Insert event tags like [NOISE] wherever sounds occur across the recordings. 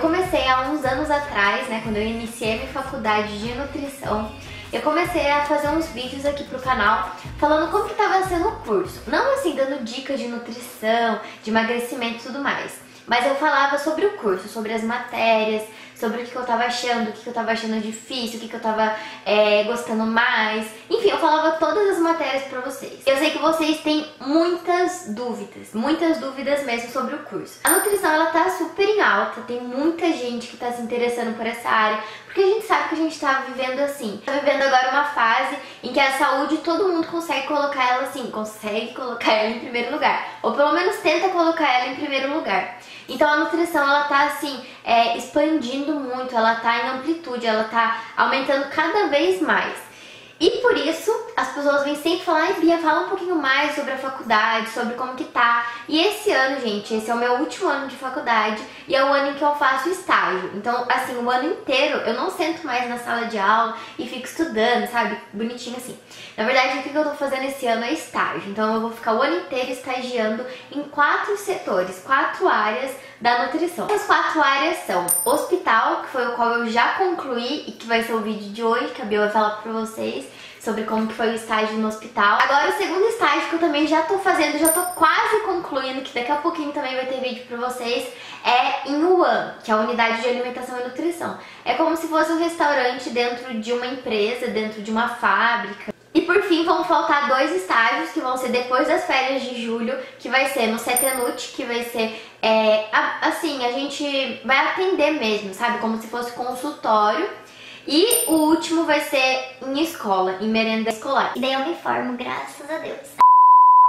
Comecei há uns anos atrás, né, quando eu iniciei minha faculdade de nutrição, eu comecei a fazer uns vídeos aqui pro canal falando como que tava sendo o curso. Não assim, dando dicas de nutrição, de emagrecimento e tudo mais. Mas eu falava sobre o curso, sobre as matérias, sobre o que, eu tava achando, o que, eu tava achando difícil, o que, eu tava é, gostando mais. Enfim, eu falava todas as matérias pra vocês. Eu sei que vocês têm muitas dúvidas, muitas dúvidas mesmo sobre o curso. A nutrição, ela tá super em alta, tem muita gente que tá se interessando por essa área, porque a gente sabe que a gente tá vivendo assim. Tá vivendo agora uma fase em que a saúde todo mundo consegue colocar ela assim, consegue colocar ela em primeiro lugar. Ou pelo menos tenta colocar ela em primeiro lugar. Então a nutrição ela tá assim, é, expandindo muito, ela tá em amplitude, ela tá aumentando cada vez mais. E por isso, as pessoas vêm sempre falar, ai Bia, fala um pouquinho mais sobre a faculdade, sobre como que tá. E esse ano, gente, esse é o meu último ano de faculdade e é o ano em que eu faço estágio. Então, assim, o ano inteiro eu não sento mais na sala de aula e fico estudando, sabe? Bonitinho assim. Na verdade, o que eu tô fazendo esse ano é estágio. Então, eu vou ficar o ano inteiro estagiando em quatro setores, quatro áreas da nutrição. As quatro áreas são hospital, que foi o qual eu já concluí e que vai ser o vídeo de hoje, que a Bia vai falar pra vocês sobre como que foi o estágio no hospital. Agora o segundo estágio que eu também já tô fazendo, já tô quase concluindo, que daqui a pouquinho também vai ter vídeo pra vocês, é em UAN, que é a Unidade de Alimentação e Nutrição. É como se fosse um restaurante dentro de uma empresa, dentro de uma fábrica. Por fim vão faltar dois estágios que vão ser depois das férias de julho, que vai ser no Cetenute, que vai ser é, assim, a gente vai atender mesmo, sabe? Como se fosse consultório. E o último vai ser em escola, em merenda escolar. E daí eu me formo, graças a Deus.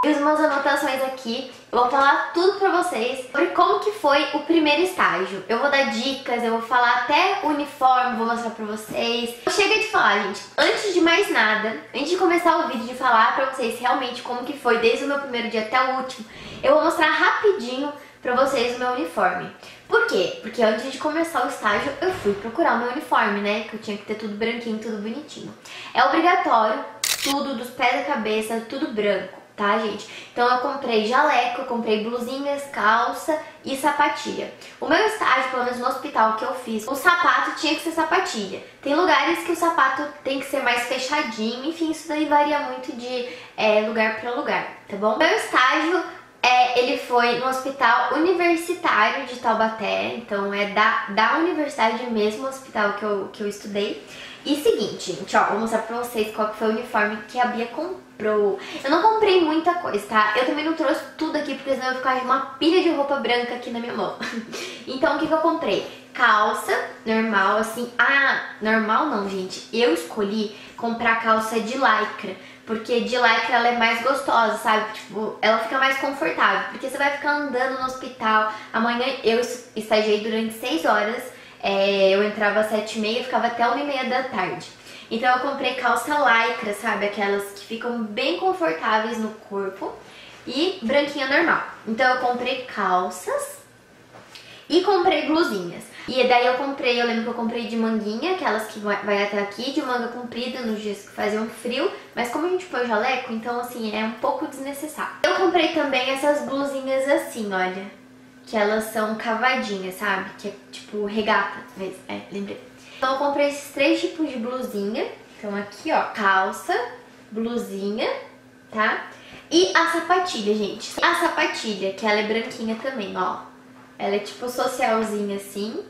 E as minhas anotações aqui, eu vou falar tudo pra vocês sobre como que foi o primeiro estágio. Eu vou dar dicas, eu vou falar até o uniforme, vou mostrar pra vocês. Chega de falar, gente. Antes de mais nada, antes de começar o vídeo, de falar pra vocês realmente como que foi desde o meu primeiro dia até o último, eu vou mostrar rapidinho pra vocês o meu uniforme. Por quê? Porque antes de começar o estágio, eu fui procurar o meu uniforme, né? Que eu tinha que ter tudo branquinho, tudo bonitinho. É obrigatório, tudo dos pés à cabeça, tudo branco tá, gente? Então eu comprei jaleco, eu comprei blusinhas, calça e sapatilha. O meu estágio, pelo menos no hospital que eu fiz, o sapato tinha que ser sapatilha. Tem lugares que o sapato tem que ser mais fechadinho, enfim, isso daí varia muito de é, lugar para lugar, tá bom? Meu estágio é, ele foi no Hospital Universitário de Taubaté, então é da, da universidade mesmo, o hospital que eu, que eu estudei. E seguinte, gente, ó, vou mostrar pra vocês qual que foi o uniforme que a Bia comprou. Eu não comprei muita coisa, tá? Eu também não trouxe tudo aqui, porque senão eu ia ficar uma pilha de roupa branca aqui na minha mão. [LAUGHS] então, o que que eu comprei? Calça normal, assim. Ah, normal não, gente. Eu escolhi comprar calça de lycra porque de lycra ela é mais gostosa, sabe? Tipo, ela fica mais confortável, porque você vai ficar andando no hospital. Amanhã eu estagiei durante 6 horas, é, eu entrava às 7 e ficava até 1 e meia da tarde. Então eu comprei calça lycra, sabe? Aquelas que ficam bem confortáveis no corpo e branquinha normal. Então eu comprei calças e comprei blusinhas. E daí eu comprei, eu lembro que eu comprei de manguinha, aquelas que vai até aqui, de manga comprida nos dias que faziam frio, mas como a gente põe jaleco, então assim, é um pouco desnecessário. Eu comprei também essas blusinhas assim, olha, que elas são cavadinhas, sabe? Que é tipo regata, é, lembrei. Então eu comprei esses três tipos de blusinha, então aqui ó, calça, blusinha, tá? E a sapatilha, gente. A sapatilha, que ela é branquinha também, ó. Ela é tipo socialzinha assim.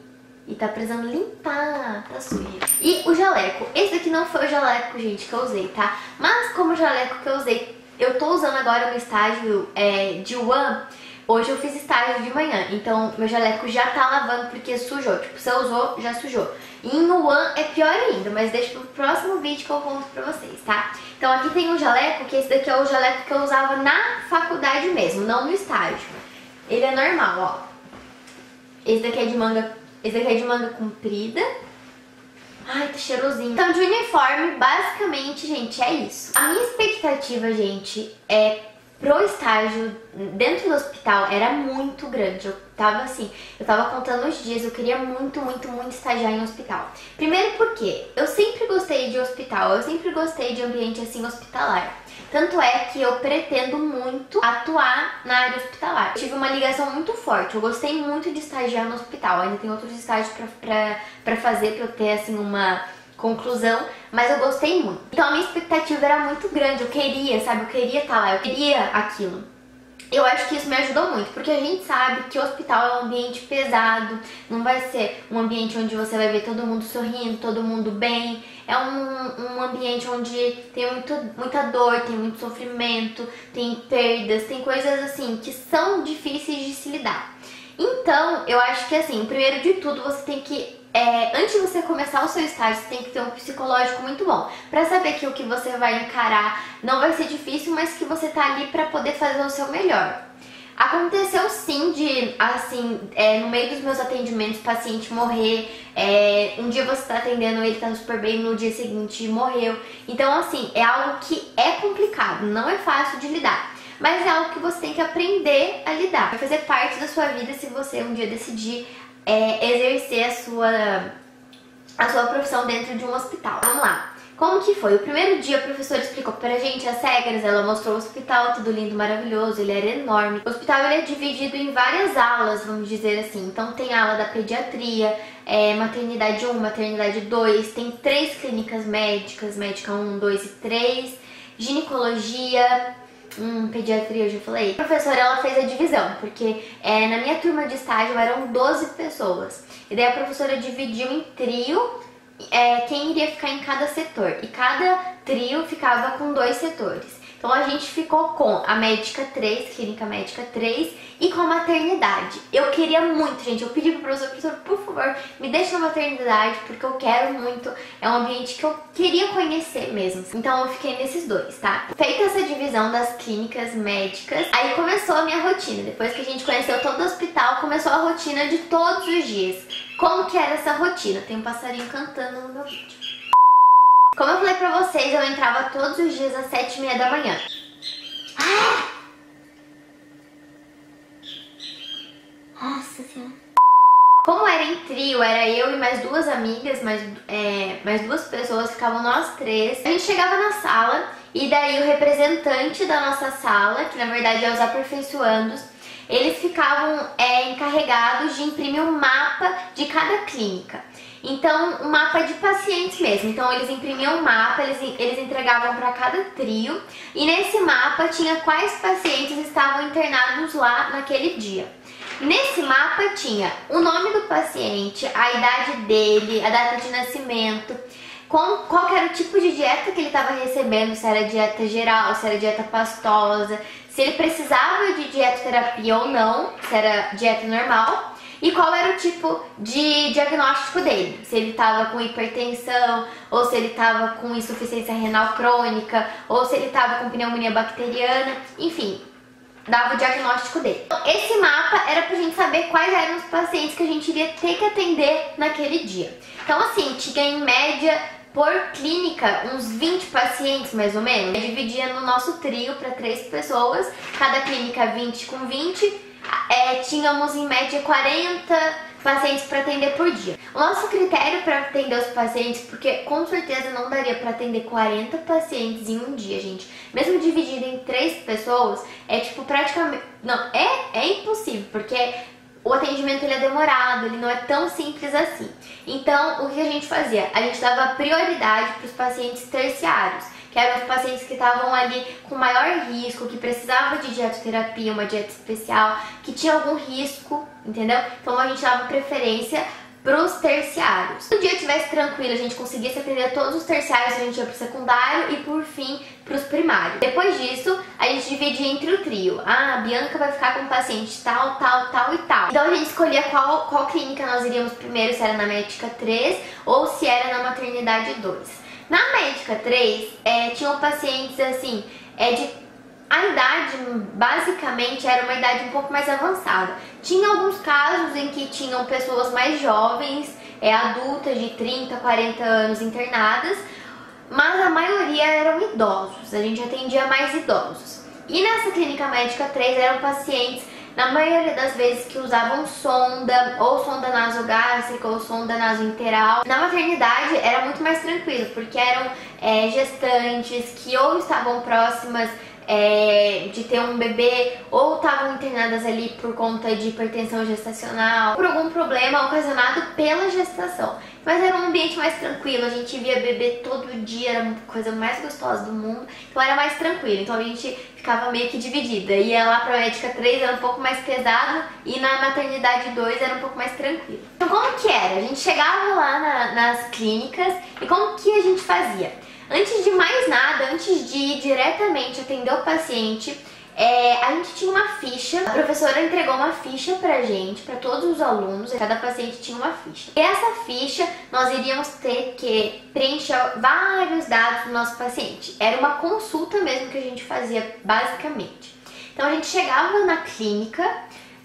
E tá precisando limpar, tá suja. E o jaleco. Esse daqui não foi o jaleco, gente, que eu usei, tá? Mas como o jaleco que eu usei, eu tô usando agora no estágio é, de One, Hoje eu fiz estágio de manhã, então meu jaleco já tá lavando porque sujou. Tipo, você usou, já sujou. Em One é pior ainda, mas deixa pro próximo vídeo que eu conto pra vocês, tá? Então aqui tem um jaleco, que esse daqui é o jaleco que eu usava na faculdade mesmo, não no estágio. Ele é normal, ó. Esse daqui é de manga, esse daqui é de manga comprida. Ai, tá cheirosinho. Então, de uniforme, basicamente, gente, é isso. A minha expectativa, gente, é pro estágio dentro do hospital era muito grande. Eu tava assim, eu tava contando os dias, eu queria muito, muito, muito estagiar em hospital. Primeiro porque eu sempre gostei de hospital, eu sempre gostei de ambiente assim hospitalar. Tanto é que eu pretendo muito atuar na área hospitalar. Eu tive uma ligação muito forte, eu gostei muito de estagiar no hospital. Ainda tem outros estágios pra, pra, pra fazer, pra eu ter assim uma conclusão, mas eu gostei muito. Então a minha expectativa era muito grande, eu queria, sabe? Eu queria estar tá lá, eu queria aquilo. Eu acho que isso me ajudou muito, porque a gente sabe que o hospital é um ambiente pesado, não vai ser um ambiente onde você vai ver todo mundo sorrindo, todo mundo bem. É um, um ambiente onde tem muito, muita dor, tem muito sofrimento, tem perdas, tem coisas assim que são difíceis de se lidar. Então, eu acho que assim, primeiro de tudo, você tem que é, antes de você começar o seu estágio, você tem que ter um psicológico muito bom. Pra saber que o que você vai encarar não vai ser difícil, mas que você tá ali pra poder fazer o seu melhor. Aconteceu sim de, assim, é, no meio dos meus atendimentos, paciente morrer. É, um dia você tá atendendo, ele tá super bem, no dia seguinte morreu. Então, assim, é algo que é complicado, não é fácil de lidar. Mas é algo que você tem que aprender a lidar. Vai fazer parte da sua vida se você um dia decidir é, exercer a sua, a sua profissão dentro de um hospital. Vamos lá. Como que foi? O primeiro dia a professora explicou pra gente as regras, ela mostrou o hospital, tudo lindo, maravilhoso, ele era enorme. O hospital ele é dividido em várias alas, vamos dizer assim. Então tem ala da pediatria, é, maternidade 1, maternidade 2, tem três clínicas médicas, médica 1, 2 e 3, ginecologia, Hum, pediatria, eu já falei. A professora, ela fez a divisão, porque é, na minha turma de estágio eram 12 pessoas. E daí a professora dividiu em trio é, quem iria ficar em cada setor. E cada trio ficava com dois setores. Então a gente ficou com a médica 3, clínica médica 3 e com a maternidade. Eu queria muito, gente, eu pedi pro professor, professor, por favor, me deixe na maternidade, porque eu quero muito, é um ambiente que eu queria conhecer mesmo. Então eu fiquei nesses dois, tá? Feita essa divisão das clínicas médicas, aí começou a minha rotina. Depois que a gente conheceu todo o hospital, começou a rotina de todos os dias. Como que era essa rotina? Tem um passarinho cantando no meu vídeo. Como eu falei pra vocês, eu entrava todos os dias às sete e meia da manhã. Ah! Nossa senhora. Como era em trio, era eu e mais duas amigas, mais, é, mais duas pessoas, ficavam nós três. A gente chegava na sala e daí o representante da nossa sala, que na verdade é os aperfeiçoandos, eles ficavam é, encarregados de imprimir um mapa de cada clínica. Então, um mapa de pacientes mesmo. Então, eles imprimiam um mapa, eles, eles entregavam para cada trio e nesse mapa tinha quais pacientes estavam internados lá naquele dia. Nesse mapa tinha o nome do paciente, a idade dele, a data de nascimento, com, qual era o tipo de dieta que ele estava recebendo, se era dieta geral, se era dieta pastosa, se ele precisava de dietoterapia ou não, se era dieta normal, e qual era o tipo de diagnóstico dele, se ele estava com hipertensão, ou se ele estava com insuficiência renal crônica, ou se ele estava com pneumonia bacteriana, enfim, dava o diagnóstico dele. Esse mapa era pra gente saber quais eram os pacientes que a gente iria ter que atender naquele dia. Então assim, tinha em média por clínica, uns 20 pacientes mais ou menos. Eu dividia no nosso trio para três pessoas, cada clínica 20 com 20. É, tínhamos em média 40 pacientes para atender por dia. O nosso critério para atender os pacientes, porque com certeza não daria para atender 40 pacientes em um dia, gente. Mesmo dividido em três pessoas, é tipo praticamente. Não, é, é impossível, porque o atendimento ele é demorado, ele não é tão simples assim. Então, o que a gente fazia? A gente dava prioridade para os pacientes terciários, que eram os pacientes que estavam ali com maior risco, que precisavam de dietoterapia, uma dieta especial, que tinha algum risco, entendeu? Então, a gente dava preferência para os terciários. Se o dia estivesse tranquilo, a gente conseguisse atender todos os terciários, a gente ia para o secundário e por fim para os primários. Depois disso, a gente dividia entre o trio. Ah, a Bianca vai ficar com o paciente tal, tal, tal e tal. Então a gente escolhia qual, qual clínica nós iríamos primeiro, se era na médica 3 ou se era na maternidade 2. Na médica 3, é, tinham pacientes assim, é de a idade, basicamente, era uma idade um pouco mais avançada. Tinha alguns casos em que tinham pessoas mais jovens, é, adultas de 30, 40 anos internadas, mas a maioria eram idosos. A gente atendia mais idosos. E nessa clínica médica 3 eram pacientes na maioria das vezes que usavam sonda, ou sonda nasogástrica, ou sonda nasointeral. Na maternidade era muito mais tranquilo, porque eram é, gestantes que ou estavam próximas é, de ter um bebê ou estavam internadas ali por conta de hipertensão gestacional, por algum problema ocasionado pela gestação. Mas era um ambiente mais tranquilo, a gente via bebê todo dia, era a coisa mais gostosa do mundo, então era mais tranquilo. Então a gente ficava meio que dividida. Ia lá pra médica 3 era um pouco mais pesado e na maternidade 2 era um pouco mais tranquilo. Então como que era? A gente chegava lá na, nas clínicas e como que a gente fazia? Antes de mais nada, antes de ir diretamente atender o paciente, é, a gente tinha uma ficha, a professora entregou uma ficha pra gente, pra todos os alunos, cada paciente tinha uma ficha. E essa ficha nós iríamos ter que preencher vários dados do nosso paciente. Era uma consulta mesmo que a gente fazia, basicamente. Então a gente chegava na clínica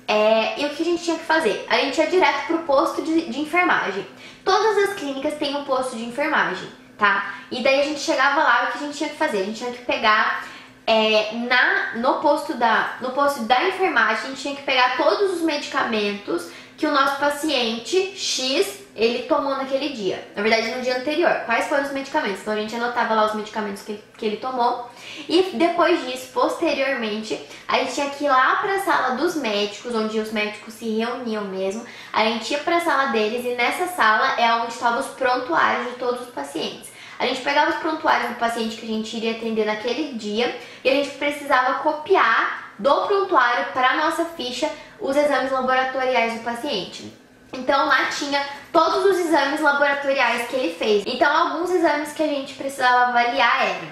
é, e o que a gente tinha que fazer? A gente ia direto pro posto de, de enfermagem. Todas as clínicas têm um posto de enfermagem tá? E daí a gente chegava lá, o que a gente tinha que fazer? A gente tinha que pegar é, na, no, posto da, no posto da enfermagem, a gente tinha que pegar todos os medicamentos que o nosso paciente X ele tomou naquele dia. Na verdade, no dia anterior. Quais foram os medicamentos? Então a gente anotava lá os medicamentos que, que ele tomou. E depois disso, posteriormente, a gente tinha que ir lá para a sala dos médicos, onde os médicos se reuniam mesmo. A gente ia para a sala deles e nessa sala é onde estavam os prontuários de todos os pacientes. A gente pegava os prontuários do paciente que a gente iria atender naquele dia e a gente precisava copiar do prontuário para nossa ficha os exames laboratoriais do paciente. Então lá tinha todos os exames laboratoriais que ele fez. Então alguns exames que a gente precisava avaliar eram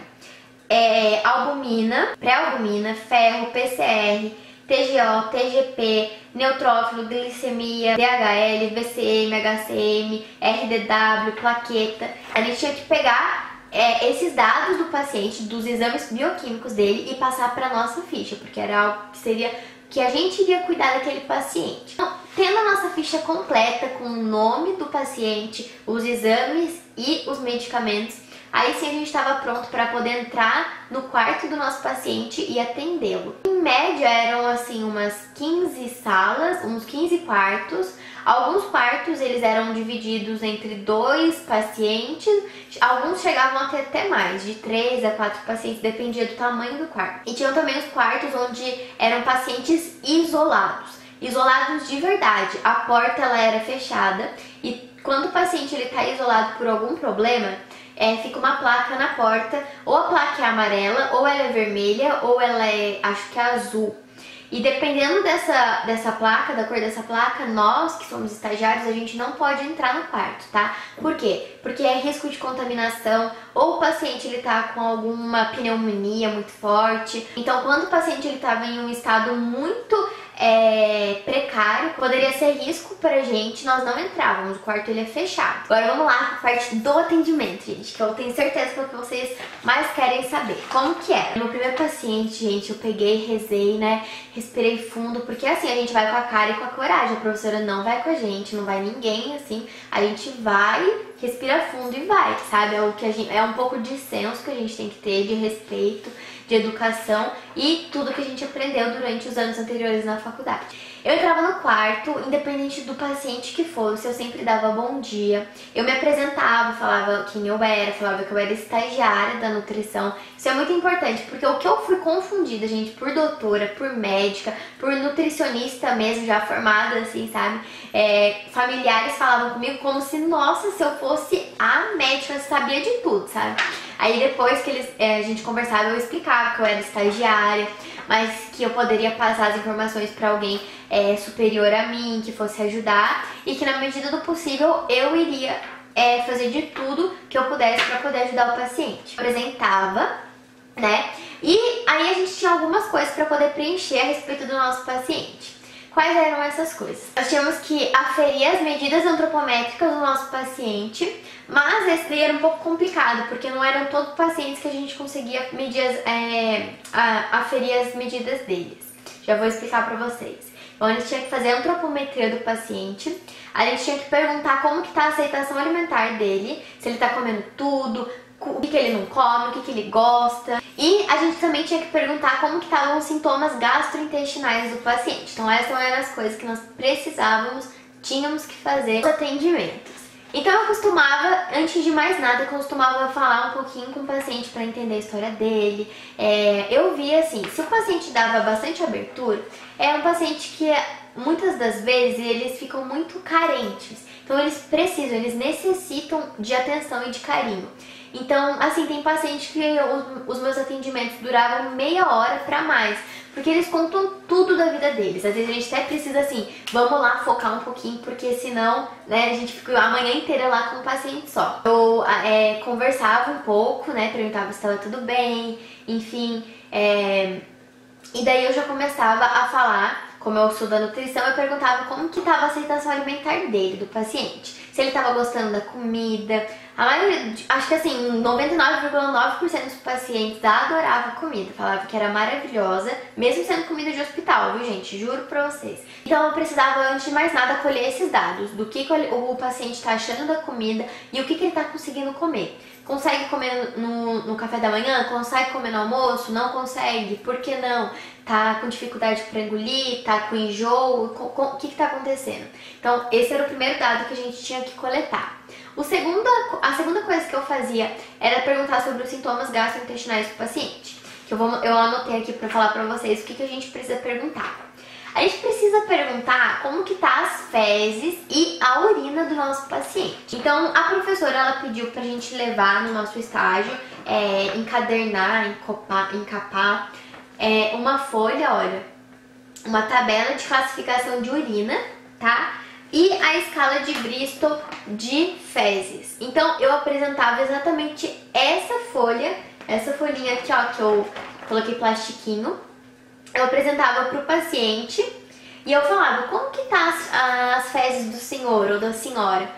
é, albumina, pré-albumina, ferro, PCR, TGO, TGP, neutrófilo, glicemia, DHL, VCM, HCM, RDW, plaqueta. A gente tinha que pegar é, esses dados do paciente, dos exames bioquímicos dele e passar para nossa ficha, porque era algo que seria que a gente iria cuidar daquele paciente. Então, tendo a nossa ficha completa com o nome do paciente, os exames e os medicamentos, Aí sim a gente estava pronto para poder entrar no quarto do nosso paciente e atendê-lo. Em média eram assim umas 15 salas, uns 15 quartos. Alguns quartos eles eram divididos entre dois pacientes, alguns chegavam a ter até mais, de três a quatro pacientes, dependia do tamanho do quarto. E tinham também os quartos onde eram pacientes isolados, isolados de verdade. A porta ela era fechada e quando o paciente ele está isolado por algum problema, é, fica uma placa na porta, ou a placa é amarela, ou ela é vermelha, ou ela é, acho que é azul. E dependendo dessa, dessa placa, da cor dessa placa, nós que somos estagiários, a gente não pode entrar no quarto, tá? Por quê? Porque é risco de contaminação, ou o paciente ele tá com alguma pneumonia muito forte. Então, quando o paciente ele tava em um estado muito é, precário, poderia ser risco pra gente, nós não entrávamos, o quarto ele é fechado. Agora vamos lá para parte do atendimento, gente, que eu tenho certeza que é o que vocês mais querem saber. Como que é? Meu primeiro paciente, gente, eu peguei, rezei, né, respirei fundo, porque assim, a gente vai com a cara e com a coragem, a professora não vai com a gente, não vai ninguém, assim, a gente vai, respira fundo e vai, sabe? É, o que a gente, é um pouco de senso que a gente tem que ter, de respeito, de educação e tudo que a gente aprendeu durante os anos anteriores na faculdade. Eu entrava no quarto, independente do paciente que fosse, eu sempre dava bom dia. Eu me apresentava, falava quem eu era, falava que eu era estagiária da nutrição. Isso é muito importante, porque o que eu fui confundida, gente, por doutora, por médica, por nutricionista mesmo, já formada, assim, sabe? É, familiares falavam comigo como se, nossa, se eu fosse a médica, eu sabia de tudo, sabe? Aí depois que eles, é, a gente conversava, eu explicava que eu era estagiária, mas que eu poderia passar as informações para alguém é, superior a mim, que fosse ajudar e que na medida do possível eu iria é, fazer de tudo que eu pudesse para poder ajudar o paciente. Apresentava, né? E aí a gente tinha algumas coisas para poder preencher a respeito do nosso paciente. Quais eram essas coisas? Nós tínhamos que aferir as medidas antropométricas do nosso paciente, mas esse daí era um pouco complicado, porque não eram todos os pacientes que a gente conseguia medir as, é, aferir as medidas deles. Já vou explicar pra vocês. Então a gente tinha que fazer a antropometria do paciente, a gente tinha que perguntar como que tá a aceitação alimentar dele, se ele tá comendo tudo, o que, que ele não come, o que, que ele gosta. E a gente também tinha que perguntar como que estavam os sintomas gastrointestinais do paciente. Então essas eram as coisas que nós precisávamos, tínhamos que fazer os atendimentos. Então eu costumava, antes de mais nada, eu costumava falar um pouquinho com o paciente para entender a história dele. É, eu via assim, se o paciente dava bastante abertura, é um paciente que muitas das vezes eles ficam muito carentes. Então eles precisam, eles necessitam de atenção e de carinho. Então, assim, tem paciente que os, os meus atendimentos duravam meia hora para mais, porque eles contam tudo da vida deles. Às vezes a gente até precisa assim, vamos lá focar um pouquinho, porque senão, né, a gente fica a manhã inteira lá com o paciente só. Eu é, conversava um pouco, né, perguntava se estava tudo bem, enfim, é, e daí eu já começava a falar como eu sou da nutrição, eu perguntava como que estava a aceitação alimentar dele, do paciente. Se ele estava gostando da comida. A maioria, acho que assim, 99,9% dos pacientes adoravam a comida, falava que era maravilhosa, mesmo sendo comida de hospital, viu gente? Juro pra vocês. Então eu precisava, antes de mais nada, colher esses dados do que, o paciente está achando da comida e o que, que ele está conseguindo comer. Consegue comer no, no café da manhã? Consegue comer no almoço? Não consegue? Por que não? Tá com dificuldade para engolir? Tá com enjoo? O que está acontecendo? Então, esse era o primeiro dado que a gente tinha que coletar. O segunda, a segunda coisa que eu fazia era perguntar sobre os sintomas gastrointestinais do paciente. Que eu, vou, eu anotei aqui para falar para vocês o que, que a gente precisa perguntar. A gente precisa perguntar como que tá as fezes e a urina do nosso paciente. Então, a professora ela pediu pra gente levar no nosso estágio, é, encadernar, encopar, encapar é, uma folha, olha, uma tabela de classificação de urina, tá? E a escala de Bristol de fezes. Então, eu apresentava exatamente essa folha, essa folhinha aqui, ó, que eu coloquei plastiquinho, eu apresentava para o paciente e eu falava, como que tá as, as fezes do senhor ou da senhora?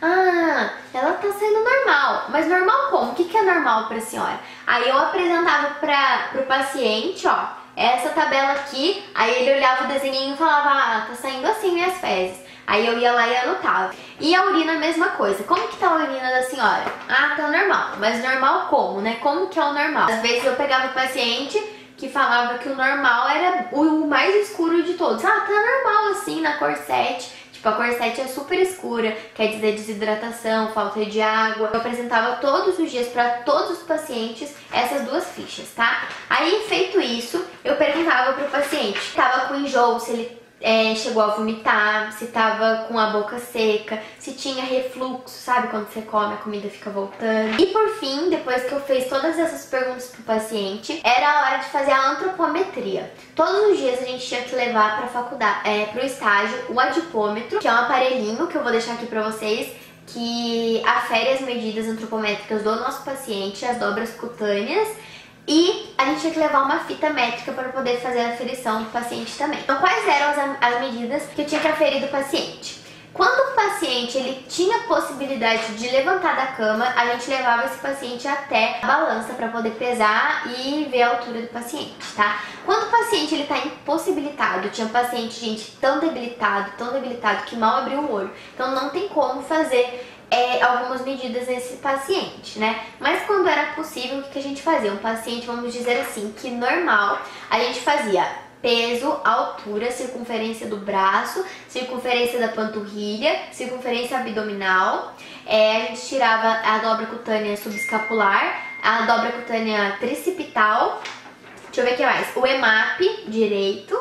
Ah, ela tá saindo normal. Mas normal como? O que, que é normal pra senhora? Aí eu apresentava para pro paciente, ó, essa tabela aqui, aí ele olhava o desenho e falava, ah, tá saindo assim minhas fezes. Aí eu ia lá e anotava. E a urina, a mesma coisa. Como que tá a urina da senhora? Ah, tá normal. Mas normal como, né? Como que é o normal? Às vezes eu pegava o paciente que falava que o normal era o mais escuro de todos. Ah, tá normal assim na cor 7. Tipo, a cor 7 é super escura, quer dizer desidratação, falta de água. Eu apresentava todos os dias para todos os pacientes essas duas fichas, tá? Aí, feito isso, eu perguntava pro paciente se tava com enjoo, se ele é, chegou a vomitar, se tava com a boca seca, se tinha refluxo, sabe? Quando você come, a comida fica voltando. E por fim, depois que eu fiz todas essas perguntas pro paciente, era a hora de fazer a antropometria. Todos os dias a gente tinha que levar pra faculdade, é, pro estágio, o adipômetro, que é um aparelhinho que eu vou deixar aqui pra vocês, que afere as medidas antropométricas do nosso paciente, as dobras cutâneas e a gente tinha que levar uma fita métrica para poder fazer a aferição do paciente também. Então, quais eram as, as medidas que eu tinha que aferir do paciente? Quando o paciente ele tinha possibilidade de levantar da cama, a gente levava esse paciente até a balança para poder pesar e ver a altura do paciente, tá? Quando o paciente ele tá impossibilitado, tinha paciente, gente, tão debilitado, tão debilitado que mal abriu o olho. Então não tem como fazer é, algumas medidas nesse paciente, né? Mas quando era possível, o que a gente fazia? Um paciente, vamos dizer assim, que normal, a gente fazia peso, altura, circunferência do braço, circunferência da panturrilha, circunferência abdominal. É, a gente tirava a dobra cutânea subescapular, a dobra cutânea tricipital. Deixa eu ver o que mais. O EMAP direito,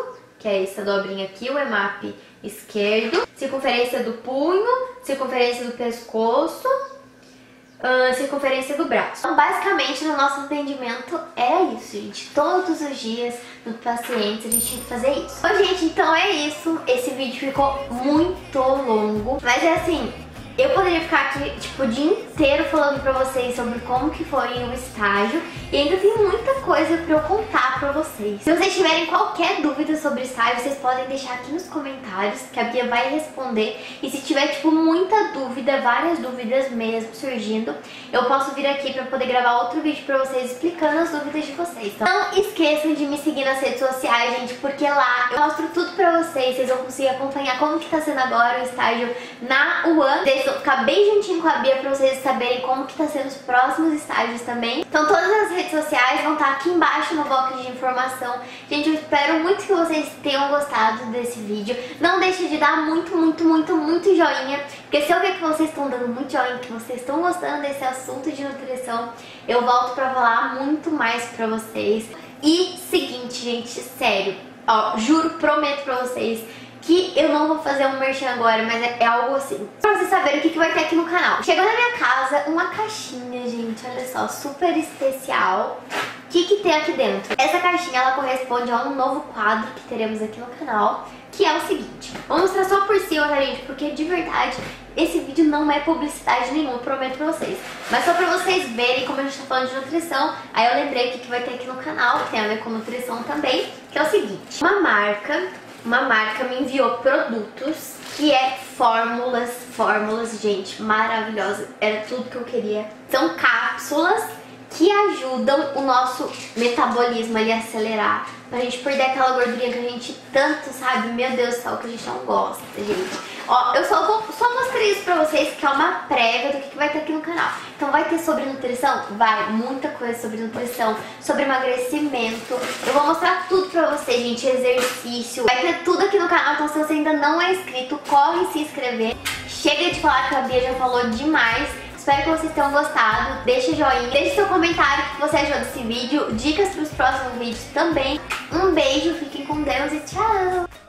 que é essa dobrinha aqui, o EMAP esquerdo, circunferência do punho, circunferência do pescoço, uh, circunferência do braço. Então, basicamente, no nosso atendimento é isso, gente. Todos os dias no paciente a gente tem que fazer isso. Bom, gente, então é isso. Esse vídeo ficou muito longo, mas é assim, eu poderia ficar aqui, tipo, o dia inteiro falando pra vocês sobre como que foi o estágio e ainda tem muita coisa pra eu contar pra vocês. Se vocês tiverem qualquer dúvida sobre estágio, vocês podem deixar aqui nos comentários que a Bia vai responder. E se tiver, tipo, muita dúvida, várias dúvidas mesmo surgindo, eu posso vir aqui pra poder gravar outro vídeo pra vocês explicando as dúvidas de vocês. Então não esqueçam de me seguir nas redes sociais, gente, porque lá eu mostro tudo pra vocês, vocês vão conseguir acompanhar como que tá sendo agora o estágio na UAN vocês vão ficar bem juntinho com a Bia pra vocês saberem como que tá sendo os próximos estágios também. Então todas as redes sociais vão estar tá aqui embaixo no box de informação. Gente, eu espero muito que vocês tenham gostado desse vídeo. Não deixe de dar muito, muito, muito, muito joinha, porque se eu ver que vocês estão dando muito joinha, que vocês estão gostando desse assunto de nutrição, eu volto pra falar muito mais pra vocês. E seguinte, gente, sério, ó, juro, prometo pra vocês que eu não vou fazer um merchan agora, mas é, é algo assim. Pra vocês saberem o que, que vai ter aqui no canal. Chegou na minha casa uma caixinha, gente, olha só, super especial. O que, que tem aqui dentro? Essa caixinha, ela corresponde a um novo quadro que teremos aqui no canal, que é o seguinte. Vou mostrar só por cima, tá, gente? Porque de verdade, esse vídeo não é publicidade nenhuma, prometo pra vocês. Mas só pra vocês verem como a gente tá falando de nutrição, aí eu lembrei o que, que vai ter aqui no canal, que tem a ver com nutrição também, que é o seguinte. Uma marca uma marca me enviou produtos que é fórmulas, fórmulas, gente, maravilhosa. Era tudo que eu queria. São cápsulas que ajudam o nosso metabolismo ali a acelerar, pra gente perder aquela gordurinha que a gente tanto sabe, meu Deus do céu, que a gente não gosta, gente. Ó, eu só, vou, só mostrei isso pra vocês, que é uma prévia do que, que vai ter aqui no canal. Então vai ter sobre nutrição? Vai, muita coisa sobre nutrição, sobre emagrecimento. Eu vou mostrar tudo pra vocês, gente, exercício. Vai ter tudo aqui no canal, então se você ainda não é inscrito, corre se inscrever. Chega de falar que a Bia já falou demais. Espero que vocês tenham gostado. Deixa joinha, deixe seu comentário que você achou desse vídeo, dicas para os próximos vídeos também. Um beijo, fiquem com Deus e tchau!